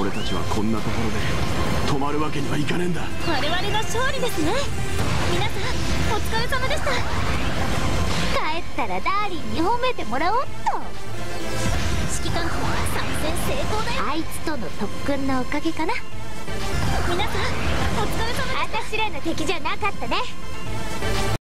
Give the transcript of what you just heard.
俺たちはこんなところで止まるわけにはいかねえんだ。我々の勝利ですね。皆さんお疲れ様でした。帰ったらダーリンに褒めてもらおうっと。指揮官参戦成功だよ。あいつとの特訓のおかげかな。皆さんお疲れ様でした。私らの敵じゃなかったね。